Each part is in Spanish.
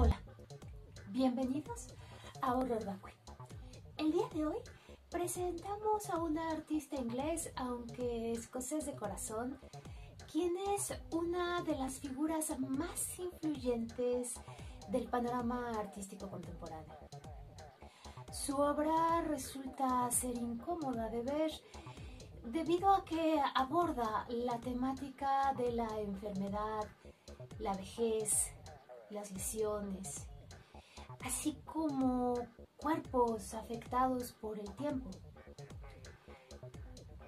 Hola, bienvenidos a Horror Vacui. El día de hoy presentamos a una artista inglés, aunque escocés de corazón, quien es una de las figuras más influyentes del panorama artístico contemporáneo. Su obra resulta ser incómoda de ver debido a que aborda la temática de la enfermedad, la vejez, las lesiones, así como cuerpos afectados por el tiempo.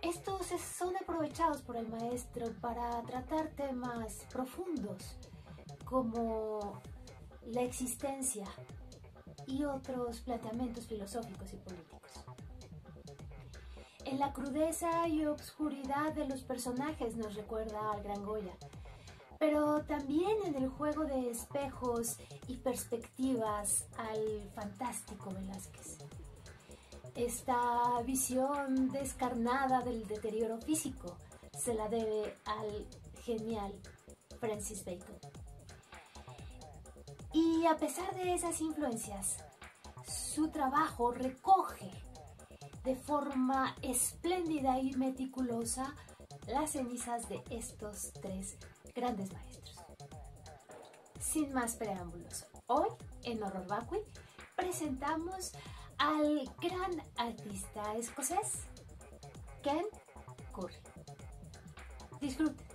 Estos son aprovechados por el maestro para tratar temas profundos como la existencia y otros planteamientos filosóficos y políticos. En la crudeza y obscuridad de los personajes nos recuerda al Gran Goya, pero también en el juego de espejos y perspectivas al fantástico Velázquez. Esta visión descarnada del deterioro físico se la debe al genial Francis Bacon. Y a pesar de esas influencias, su trabajo recoge de forma espléndida y meticulosa las cenizas de estos tres grandes maestros. Sin más preámbulos, hoy en Horror Vacui presentamos al gran artista escocés Ken Curry. Disfruten.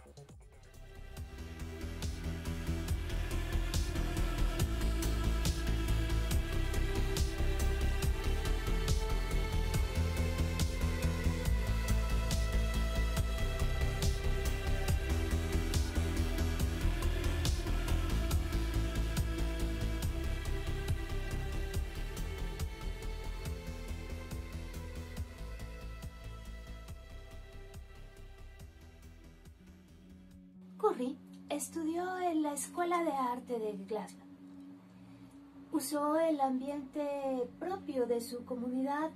Estudió en la Escuela de Arte de Glasgow. Usó el ambiente propio de su comunidad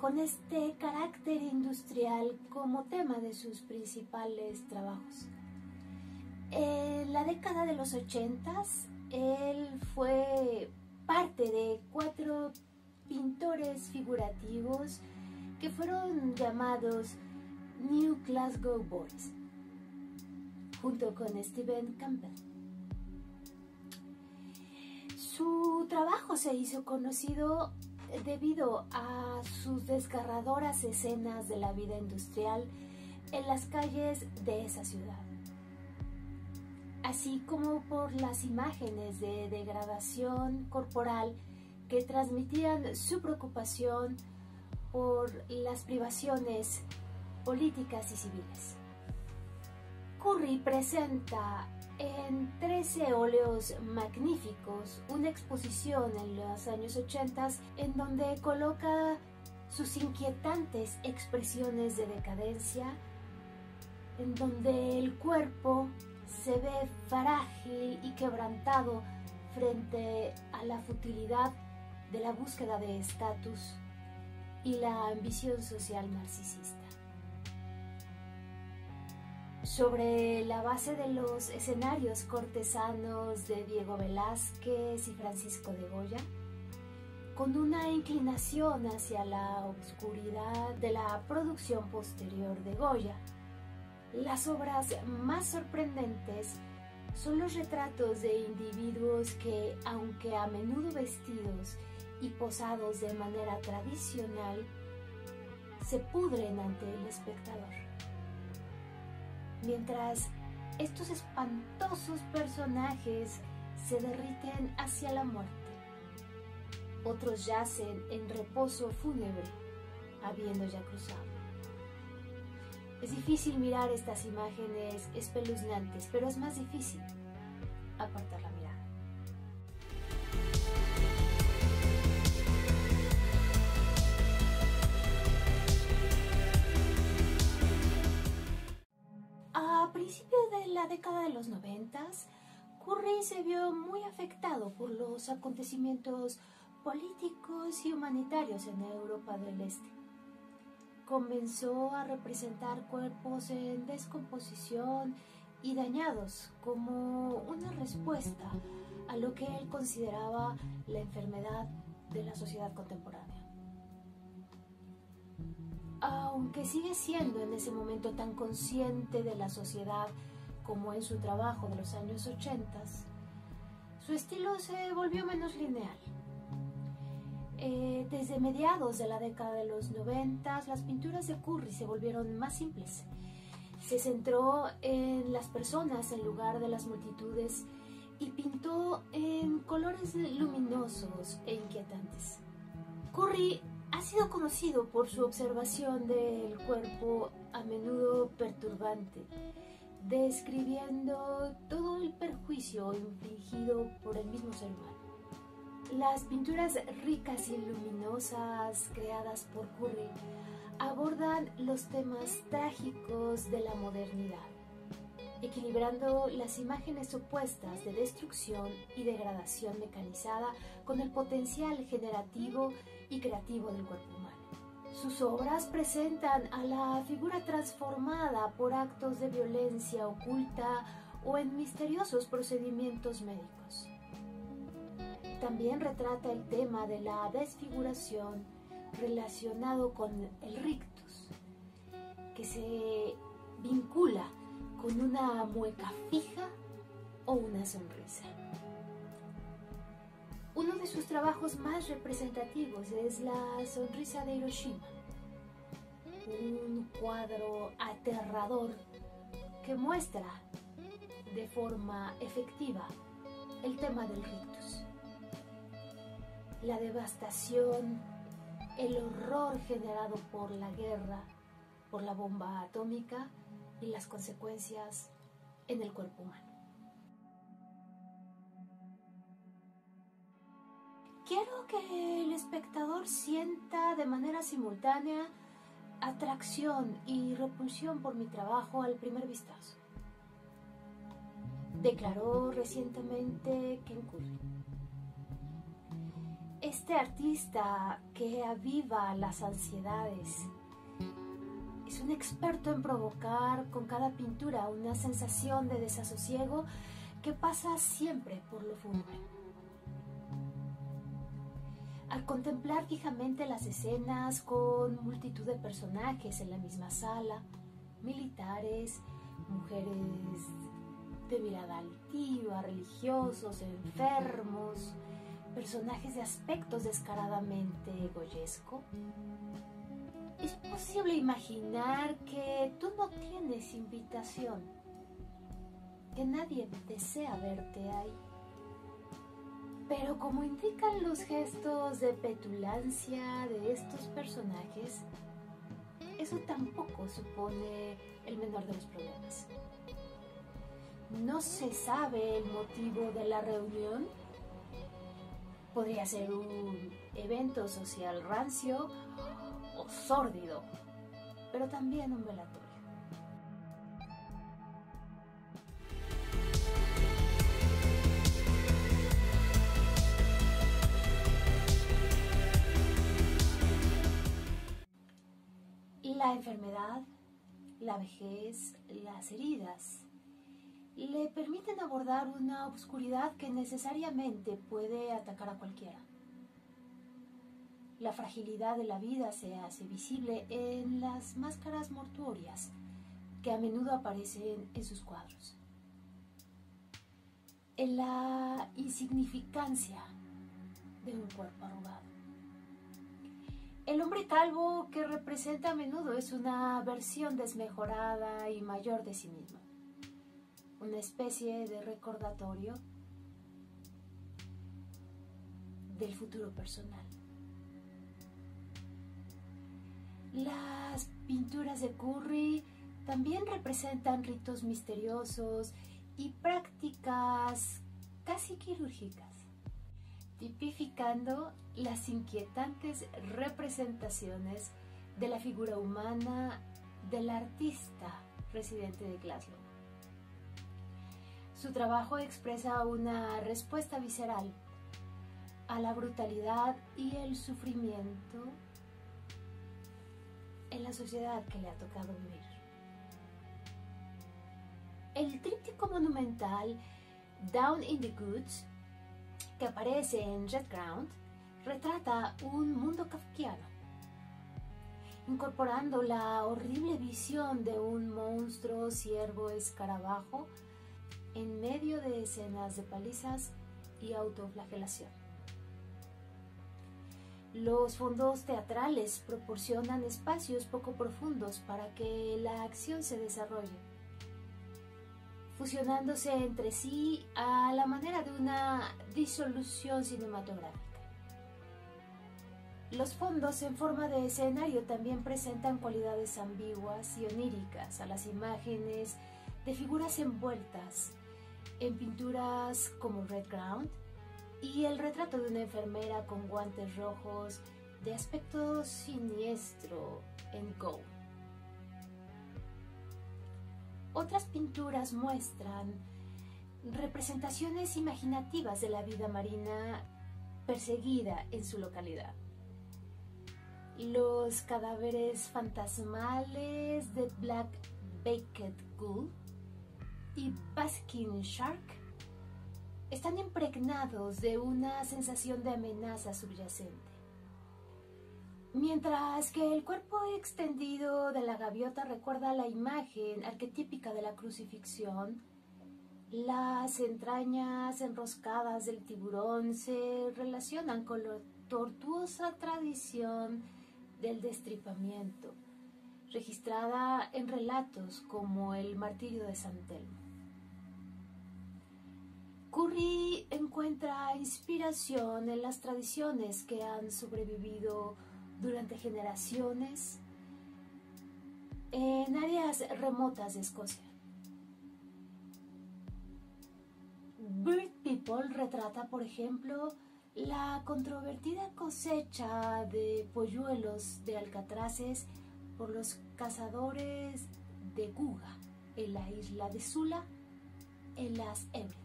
con este carácter industrial como tema de sus principales trabajos. En la década de los ochentas, él fue parte de cuatro pintores figurativos que fueron llamados New Glasgow Boys junto con Steven Campbell. Su trabajo se hizo conocido debido a sus desgarradoras escenas de la vida industrial en las calles de esa ciudad, así como por las imágenes de degradación corporal que transmitían su preocupación por las privaciones políticas y civiles. Curry presenta en 13 óleos magníficos una exposición en los años 80 en donde coloca sus inquietantes expresiones de decadencia, en donde el cuerpo se ve frágil y quebrantado frente a la futilidad de la búsqueda de estatus y la ambición social narcisista sobre la base de los escenarios cortesanos de Diego Velázquez y Francisco de Goya, con una inclinación hacia la oscuridad de la producción posterior de Goya. Las obras más sorprendentes son los retratos de individuos que, aunque a menudo vestidos y posados de manera tradicional, se pudren ante el espectador mientras estos espantosos personajes se derriten hacia la muerte. Otros yacen en reposo fúnebre, habiendo ya cruzado. Es difícil mirar estas imágenes espeluznantes, pero es más difícil apartar la mirada. principios de la década de los noventas, Curry se vio muy afectado por los acontecimientos políticos y humanitarios en Europa del Este. Comenzó a representar cuerpos en descomposición y dañados como una respuesta a lo que él consideraba la enfermedad de la sociedad contemporánea. Aunque sigue siendo en ese momento tan consciente de la sociedad como en su trabajo de los años 80, su estilo se volvió menos lineal. Eh, desde mediados de la década de los 90, las pinturas de Curry se volvieron más simples. Se centró en las personas en lugar de las multitudes y pintó en colores luminosos e inquietantes. Curry ha sido conocido por su observación del cuerpo a menudo perturbante, describiendo todo el perjuicio infligido por el mismo ser humano. Las pinturas ricas y luminosas creadas por Curry abordan los temas trágicos de la modernidad equilibrando las imágenes opuestas de destrucción y degradación mecanizada con el potencial generativo y creativo del cuerpo humano. Sus obras presentan a la figura transformada por actos de violencia oculta o en misteriosos procedimientos médicos. También retrata el tema de la desfiguración relacionado con el rictus, que se vincula con una mueca fija o una sonrisa. Uno de sus trabajos más representativos es la sonrisa de Hiroshima, un cuadro aterrador que muestra de forma efectiva el tema del rictus. La devastación, el horror generado por la guerra, por la bomba atómica y las consecuencias en el cuerpo humano. Quiero que el espectador sienta de manera simultánea atracción y repulsión por mi trabajo al primer vistazo. Declaró recientemente Ken Curry. Este artista que aviva las ansiedades es un experto en provocar con cada pintura una sensación de desasosiego que pasa siempre por lo fúnebre. Al contemplar fijamente las escenas con multitud de personajes en la misma sala, militares, mujeres de mirada altiva, religiosos, enfermos, personajes de aspectos descaradamente egoyesco, es posible imaginar que tú no tienes invitación, que nadie desea verte ahí. Pero como indican los gestos de petulancia de estos personajes, eso tampoco supone el menor de los problemas. No se sabe el motivo de la reunión. Podría ser un evento social rancio sórdido, pero también un velatorio. La enfermedad, la vejez, las heridas le permiten abordar una oscuridad que necesariamente puede atacar a cualquiera. La fragilidad de la vida se hace visible en las máscaras mortuorias que a menudo aparecen en sus cuadros. En la insignificancia de un cuerpo arrugado. El hombre calvo que representa a menudo es una versión desmejorada y mayor de sí mismo. Una especie de recordatorio del futuro personal. Las pinturas de Curry también representan ritos misteriosos y prácticas casi quirúrgicas, tipificando las inquietantes representaciones de la figura humana del artista residente de Glasgow. Su trabajo expresa una respuesta visceral a la brutalidad y el sufrimiento en la sociedad que le ha tocado vivir. El tríptico monumental Down in the Goods, que aparece en Red Ground, retrata un mundo kafkiano, incorporando la horrible visión de un monstruo ciervo escarabajo en medio de escenas de palizas y autoflagelación. Los fondos teatrales proporcionan espacios poco profundos para que la acción se desarrolle, fusionándose entre sí a la manera de una disolución cinematográfica. Los fondos en forma de escenario también presentan cualidades ambiguas y oníricas a las imágenes de figuras envueltas en pinturas como Red Ground, y el retrato de una enfermera con guantes rojos de aspecto siniestro en Go. Otras pinturas muestran representaciones imaginativas de la vida marina perseguida en su localidad. Los cadáveres fantasmales de Black Baked Gull y Baskin Shark están impregnados de una sensación de amenaza subyacente. Mientras que el cuerpo extendido de la gaviota recuerda la imagen arquetípica de la crucifixión, las entrañas enroscadas del tiburón se relacionan con la tortuosa tradición del destripamiento, registrada en relatos como el martirio de San Telmo. Curry encuentra inspiración en las tradiciones que han sobrevivido durante generaciones en áreas remotas de Escocia. Bird People retrata, por ejemplo, la controvertida cosecha de polluelos de alcatraces por los cazadores de Guga en la isla de Sula, en las Hébridas.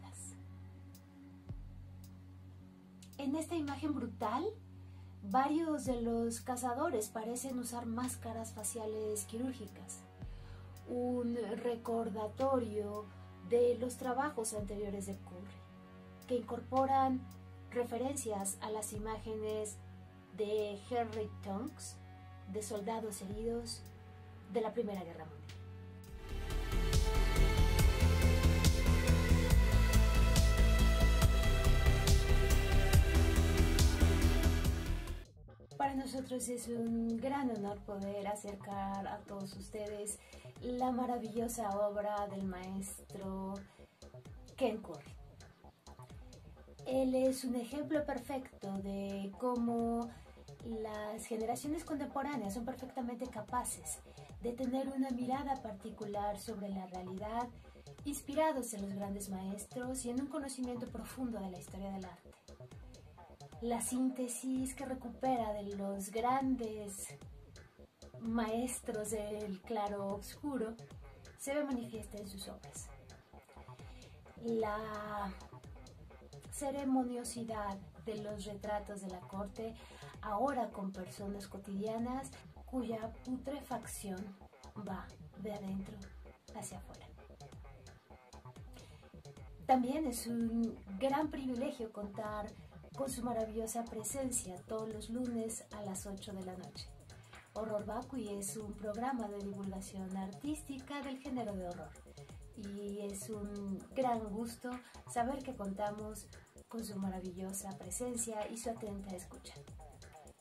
En esta imagen brutal, varios de los cazadores parecen usar máscaras faciales quirúrgicas, un recordatorio de los trabajos anteriores de Curry, que incorporan referencias a las imágenes de Henry Tonks, de soldados heridos de la Primera Guerra Mundial. Para nosotros es un gran honor poder acercar a todos ustedes la maravillosa obra del maestro Ken Curry. Él es un ejemplo perfecto de cómo las generaciones contemporáneas son perfectamente capaces de tener una mirada particular sobre la realidad, inspirados en los grandes maestros y en un conocimiento profundo de la historia del arte la síntesis que recupera de los grandes maestros del claro oscuro se ve manifiesta en sus obras. La ceremoniosidad de los retratos de la corte, ahora con personas cotidianas cuya putrefacción va de adentro hacia afuera. También es un gran privilegio contar con su maravillosa presencia todos los lunes a las 8 de la noche. Horror Vacui es un programa de divulgación artística del género de horror y es un gran gusto saber que contamos con su maravillosa presencia y su atenta escucha.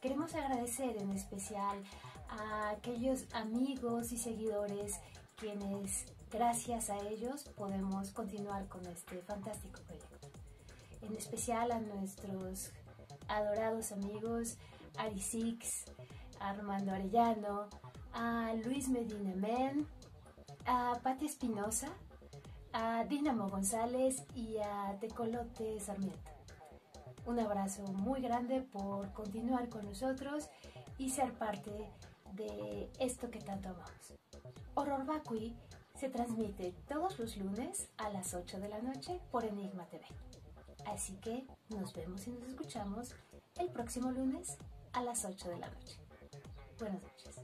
Queremos agradecer en especial a aquellos amigos y seguidores quienes gracias a ellos podemos continuar con este fantástico proyecto en especial a nuestros adorados amigos Ari Six, Armando Arellano, a Luis Medina Men, a Pati Espinosa, a Dinamo González y a Tecolote Sarmiento. Un abrazo muy grande por continuar con nosotros y ser parte de esto que tanto amamos. Horror Vacui se transmite todos los lunes a las 8 de la noche por Enigma TV. Así que nos vemos y nos escuchamos el próximo lunes a las 8 de la noche. Buenas noches.